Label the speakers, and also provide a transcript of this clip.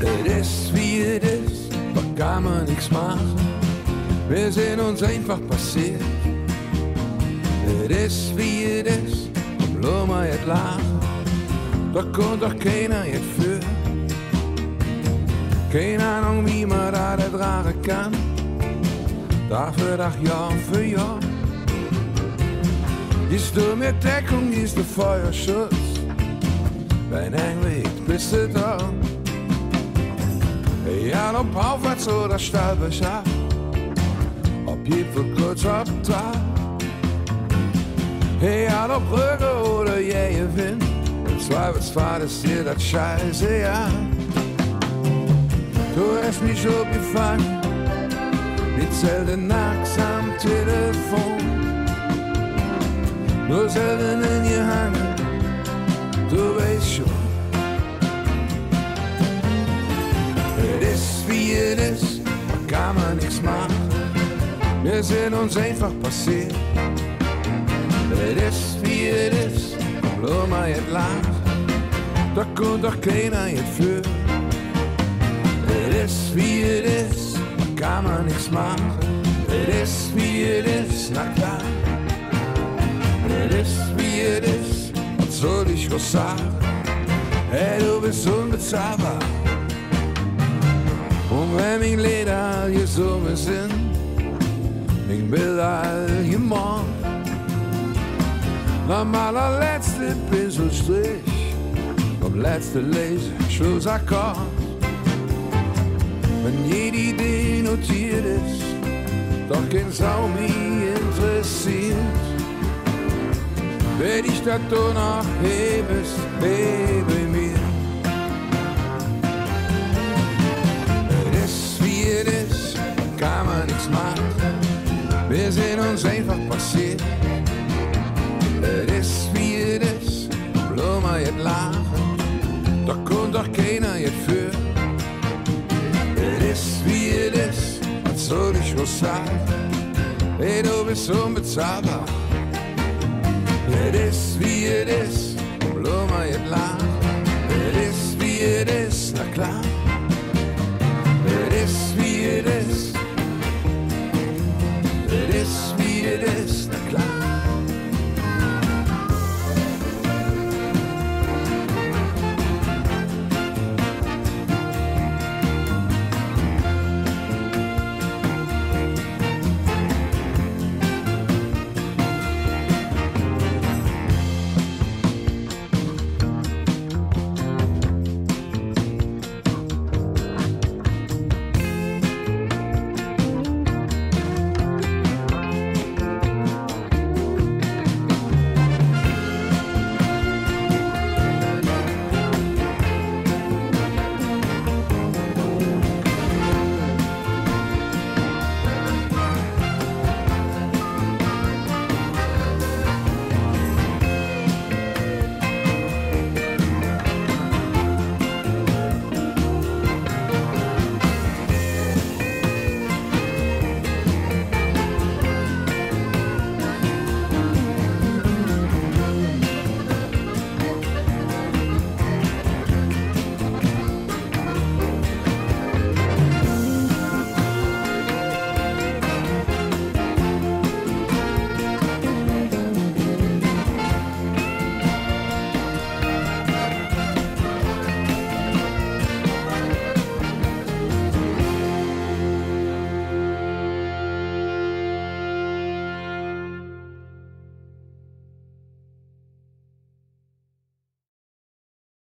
Speaker 1: Es ist wie es ist, da kann man nichts machen. Wir sind uns einfach passiert. Es ist wie es ist, und lass mal jetzt lachen. Da kommt doch keiner jetzt für. Keine Ahnung, wie man da das tragen kann. Dafür Tag, Jahr für Jahr. Du mir Deckung, gibst du Feuerschutz. Wenn eng liegt, bist du da. Ja, op aufwärts oder steilberg ab. Ob Gipfel kurz ab da. Ja, op Brücke oder jähe Wind. Im Zweifelsfall ist dir das scheiße, ja. Du hast mich schon gefangen. Niet zelden nachts am Telefon. Nur selten in je hangen. Kann man nichts machen. Wir sind uns einfach passiert. Es ist wie es ist, bloß mal jetzt lachen. Da kommt doch keiner jetzt für. Es ist wie es ist, kann man nichts machen. Es ist wie es ist, na klar. Es ist wie es ist, was soll ich was sagen? Hey, du bist unbezahlbar. Und wenn all gesungen sind, all gemalt, am allerletzte Pinselstrich, am letzte Lese, Schlussakkord. Wenn jede Idee notiert ist, doch kein Sau mich interessiert, wenn ich das doch noch hebest, hebe mir. Bist unbezahlbar. Es ist wie es ist,